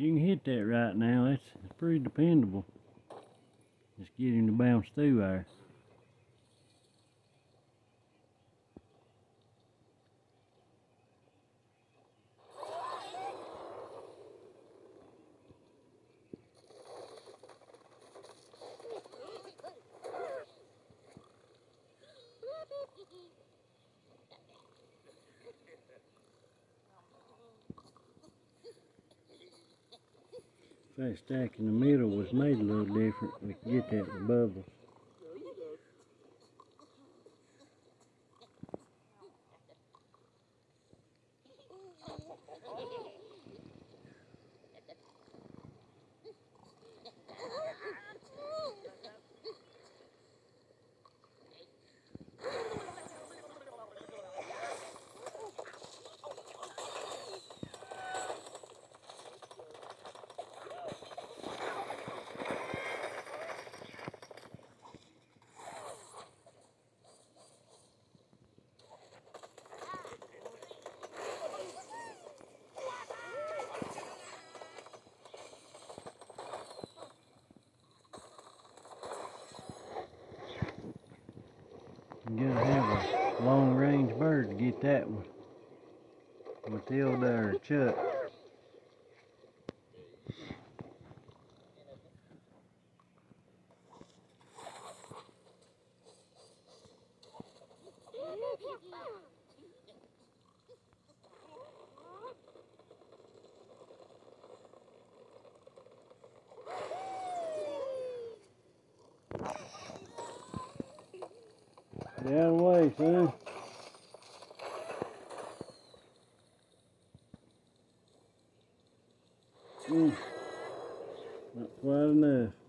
you can hit that right now, that's, pretty dependable. Just get him to bounce through there. That stack in the middle was made a little different, we could get that with bubbles. You gotta have a long range get that one. Matilda or Chuck. Get out of the way, son. Mm. Not quite enough.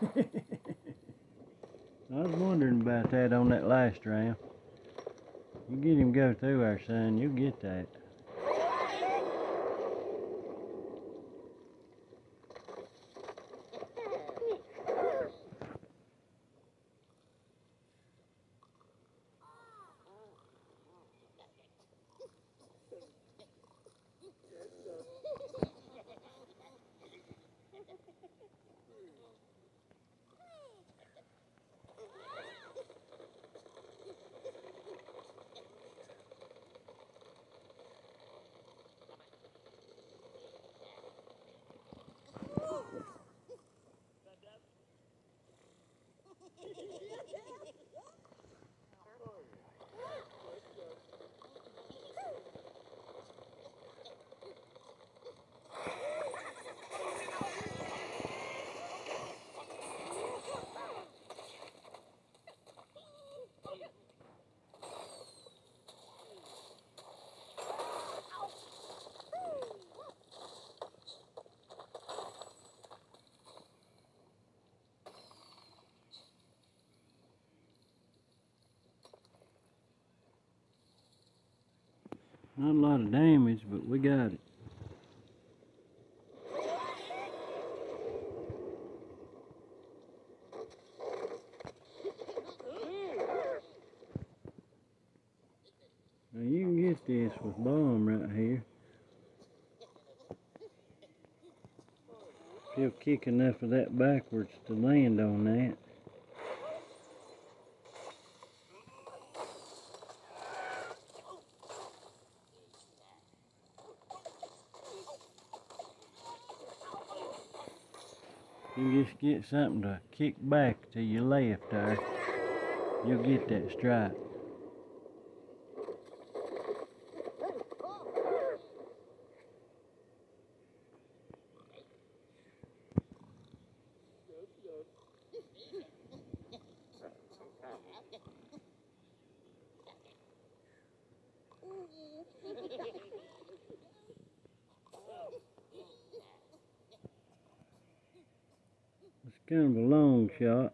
I was wondering about that on that last round. You get him go through our son, you'll get that. Not a lot of damage, but we got it. Now you can get this with bomb right here. You'll kick enough of that backwards to land on that. You just get something to kick back to your left there. You'll get that strike. Kind of a long shot.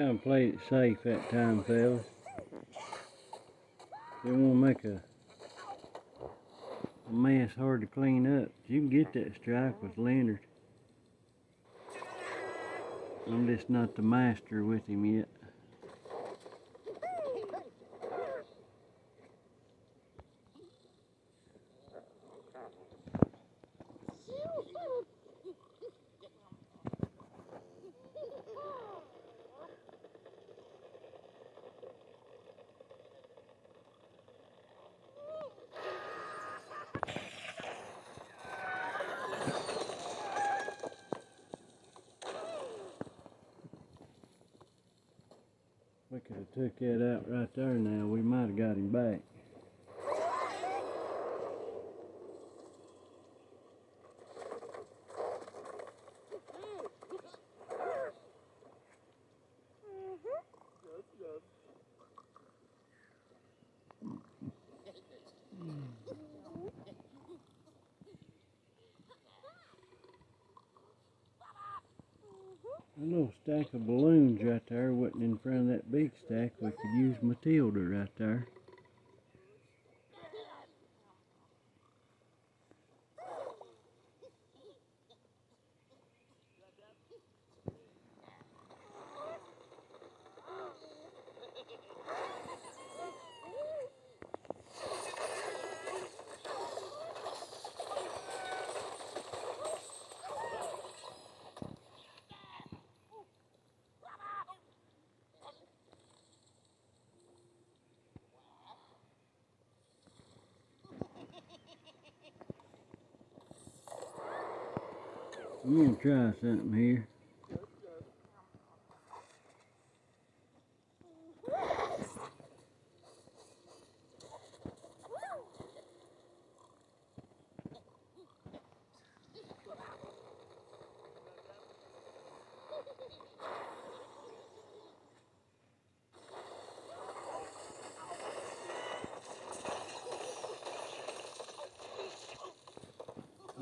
Kind of played it safe that time, fellas. Didn't want to make a, a mess hard to clean up. You can get that strike with Leonard. I'm just not the master with him yet. Took that out right there now. We might have got him back. Little stack of balloons right there wasn't in front of that big stack. We could use Matilda right there. I'm gonna try something here.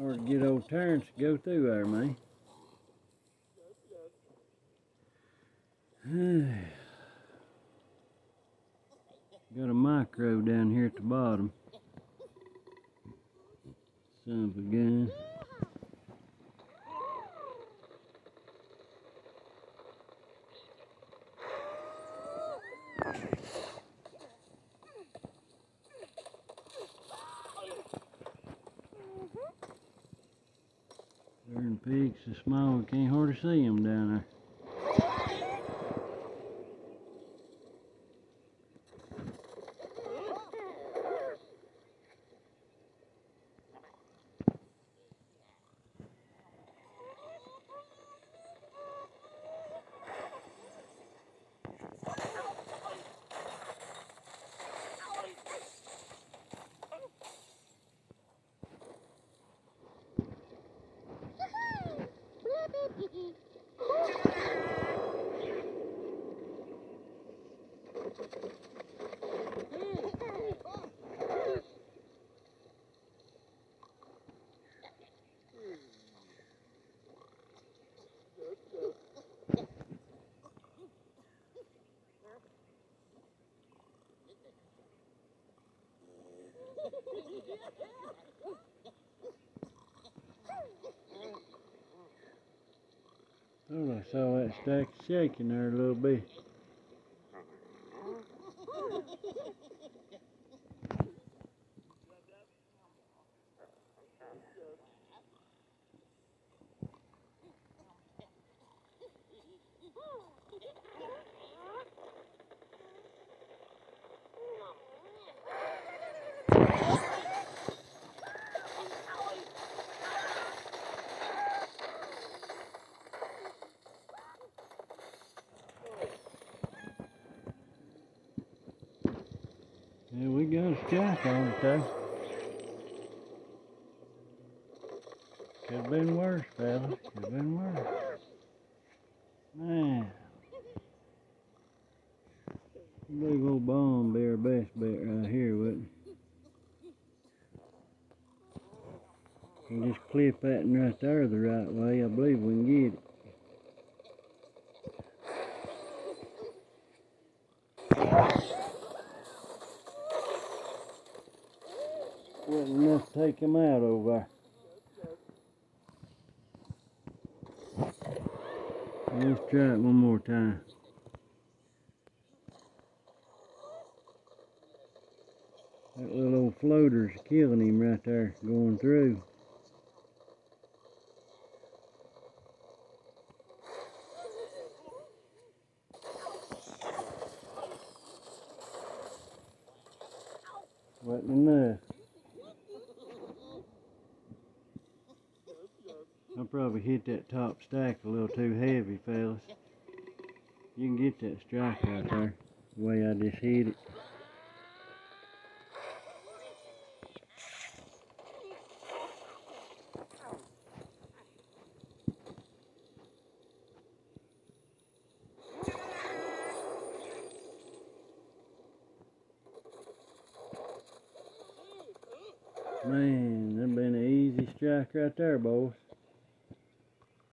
Or get old Terence to go through there, man. Got a micro down here at the bottom. Son of a gun. We can't hardly see them down there. Oh, I saw that stack shaking there a little bit. Though. Could have been worse, fellas. Could have been worse. Man. Big old bomb be our best bet right here, wouldn't it? Just clip that one right there the right way. I believe we can get it. Wasn't enough to take him out over. Let's try it one more time. That little old floater's killing him right there, going through. Wasn't enough. I probably hit that top stack a little too heavy, fellas. You can get that strike right there, the way I just hit it.